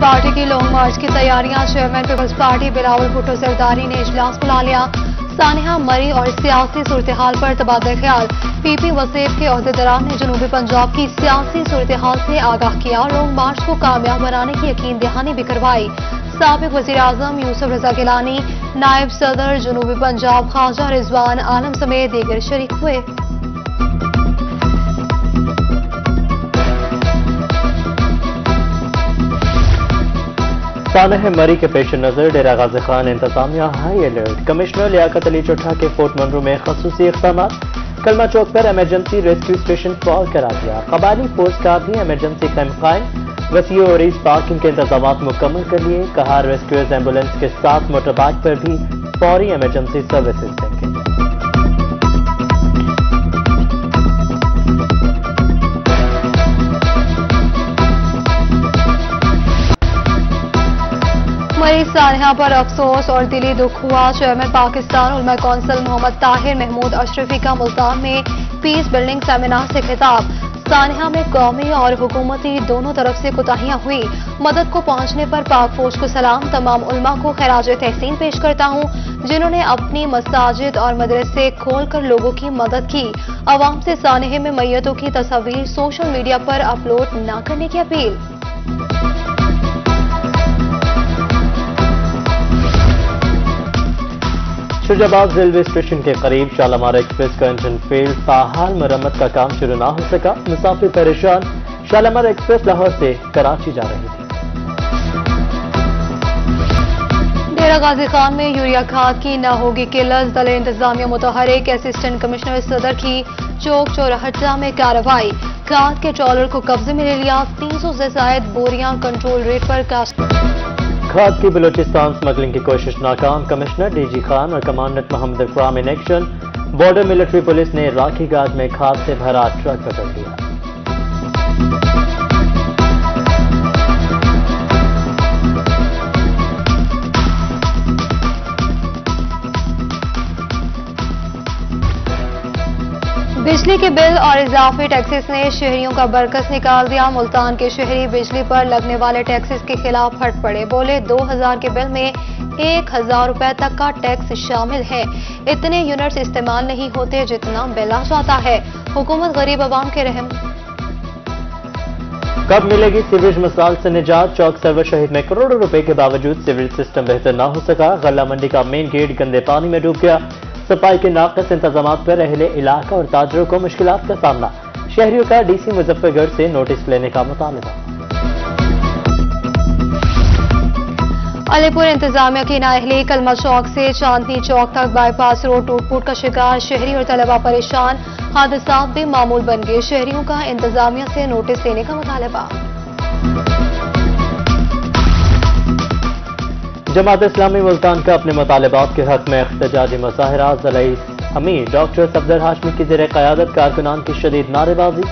Party की long march की तैयारियाँ। Chairman people's party, Bilawal Bhutto Sardari ने इजलास बुला लिया। सानिया मरी और सियासी सूरत हाल पर तबादला ख्याल। पीपी वसीफ के अहदेदारान ने जनूबी पंजाब की सियासी सूरत हाल से आगाह किया। लॉन्ग मार्च को कामयाब बनाने की यकीन दहानी भी करवाई। सबक वजी अजम यूसुफ रजा गिलानी, नायब सदर, जनूबी पंजाब, ख्वाजा रिजवान आलम समेत दीगर शरीक हुए। सानह मरी के पेश नज़र, डेरा गाजी खान इंतजामिया, high alert. Commissioner Liaquat Ali Chattha के फोर्ट मंडरू में खसूसी इकदाम कलमा चौक पर एमरजेंसी रेस्क्यू स्टेशन कॉल करा दिया। कबाली फोर्स का भी एमरजेंसी कैंप कायम। वसी और इस पार्किंग के इंतज़ाम मुकम्मल कर लिए। कहा रेस्क्यूर्स एंबुलेंस के साथ मोटरबाइक पर भी फौरी एमरजेंसी सर्विसेज़ मरीज़ सानहा पर अफसोस और दिली दुख हुआ। चेयरमैन पाकिस्तान उलमा कौंसिल मोहम्मद ताहिर महमूद अशरफी का मुल्तान में पीस बिल्डिंग सेमिनार से खिताब। सानहा में कौमी और हुकूमती दोनों तरफ़ से कोताहियाँ हुई। मदद को पहुँचने पर पाक फौज को सलाम। तमाम उलमा को खराज तहसीन पेश करता हूँ, जिन्होंने अपनी मसाजिद और मदरसे खोलकर लोगों की मदद की। आवाम से सानहे में मैयतों की तस्वीर सोशल मीडिया पर अपलोड न करने की अपील। शुजाबाद रेलवे स्टेशन के करीब शालामार एक्सप्रेस का इंजन फेल ताहाल मरम्मत का काम शुरू ना हो सका। मुसाफिर परेशान, शालामार एक्सप्रेस लाहौर से कराची जा रही थी। डेरा गाजी खान में यूरिया खाद की न होगी किल्लत। दल इंतजामिया मुतहरिक असिस्टेंट कमिश्नर सदर की चौक चौराहटा में कार्रवाई। खाद के ट्रॉलर को कब्जे में ले लिया। तीन सौ से जायद बोरियाँ कंट्रोल रेट पर कास्ट खाद की बलोचिस्तान स्मगलिंग की कोशिश नाकाम। कमिश्नर डीजी खान और commandant Muhammad Ikram in action border military police ने राखी घाट में खाद से भरा ट्रक पकड़ लिया। बिजली के बिल और इजाफी टैक्सेस ने शहरियों का बरकस निकाल दिया। मुल्तान के शहरी बिजली पर लगने वाले टैक्सेस के खिलाफ हट पड़े बोले। 2000 के बिल में एक हज़ार रुपए तक का टैक्स शामिल है। इतने यूनिट्स इस्तेमाल नहीं होते जितना बिल आ जाता है। हुकूमत गरीब आवाम के रहम। कब मिलेगी सीवरेज मसाल से निजात? चौक सर्वर शहीद में करोड़ों रुपए के बावजूद सीवरेज सिस्टम बेहतर ना हो सका। गला मंडी का मेन गेट गंदे पानी में डूब गया। सफ़ाई के नाकस इंतज़ाम पर अहले इलाका और ताजरों को मुश्किल का सामना। शहरियों का डीसी मुजफ्फरगढ़ से नोटिस लेने का मुतालबा। अलीपुर इंतजामिया की नाहली कलमा चौक से चांदनी चौक तक बाईपास रोड टूट फूट का शिकार, शहरी और तलबा परेशान। हादसा भी मामूल बन गए। शहरियों का इंतजामिया से नोटिस देने का मुतालबा। जमात इस्लामी मुल्तान का अपने मुतालबात के हक में एहतजाजी मुजाहरा जलई अमीर, डॉक्टर सफदर हाशमी की जेर क्यादत कारकुनान की शदीद नारेबाजी,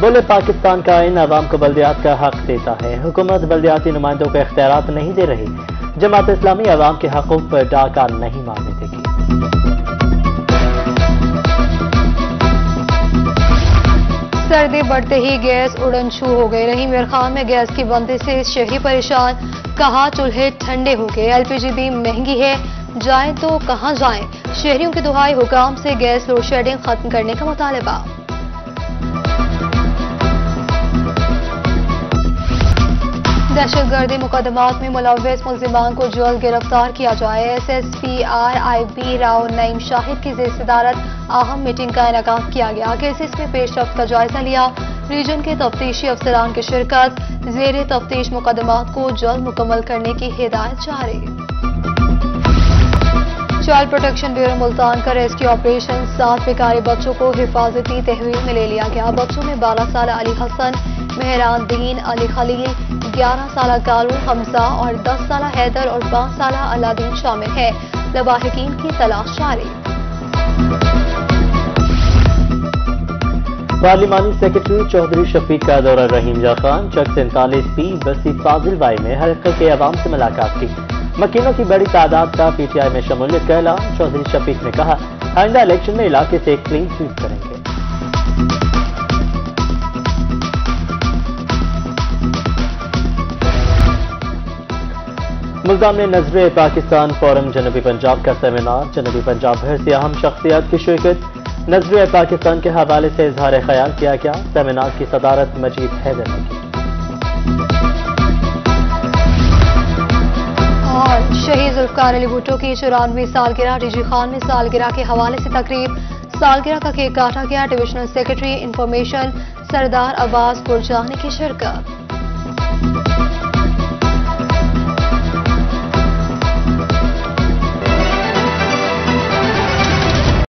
बोले पाकिस्तान का आइन आवाम को बल्दियात का हक देता है। हुकूमत बल्दियाती नुमाइंदों को इख्तियार नहीं दे रही। जमात इस्लामी आवाम के हकूक पर डाका नहीं मारने देगी। सर्दी बढ़ते ही गैस उड़न छू हो गई रही। मेरखान में गैस की बंदी से शहरी परेशान। कहा, चूल्हे ठंडे हो गए, एलपीजी भी महँगी है। जाए तो कहाँ जाए? शहरियों की दुहाई हुकाम से गैस लोड शेडिंग खत्म करने का मुतालबा। दहशतगर्दी मुकदमात में मुलविस मुलजिमान को जल्द गिरफ़्तार किया जाए। S S P R I B Rao Naeem Shahid की सदारत अहम मीटिंग का इनका किया गया। केसेस में पेशरफ का जायजा लिया। रीजन के तफ्तीशी अफसरान की शिरकत, जेर तफ्तीश मुकदमात को जल्द मुकम्मल करने की हिदायत जारी। चाइल्ड प्रोटेक्शन ब्यूरो मुल्तान का रेस्क्यू ऑपरेशन सात बेकारी बच्चों को हिफाजती तहवील में ले लिया गया। बच्चों में बारह साल अली हसन, मेहरान दीन अली खलील, ग्यारह साल कालू हमजा और दस साल हैदर और पाँच साल अलादीन शामिल है। लवाहिकीन की तलाश जारी। पार्लिमानी सेक्रेटरी चौधरी शफीक का दौरा, रहीम जा खान चक सैंतालीस पी, बस्ती फाजिल बाई में हल्के के अवाम से मुलाकात की। मकीनों की बड़ी तादाद का पीटीआई में शमूलियत का ऐलान, चौधरी शफीक ने कहा आइंदा इलेक्शन में इलाके से क्लीन स्वीप करेंगे। मुल्तान में नज़र पाकिस्तान फोरम जनूबी पंजाब का सेमिनार जनूबी पंजाब भर से अहम शख्सियात की शिरकत। नज़र पाकिस्तान के हवाले से इजहार ख्याल किया गया। सेमिनार की सदारत मजीद हैदर ने की। और शहीद जुल्फकार अली भुट्टो की चौरानवे सालगिरह डीजी खान में सालगिरह के हवाले से तकरीब सालगिरह का केक काटा गया divisional secretary, information, Sardar Abbas Purjani की शिरकत।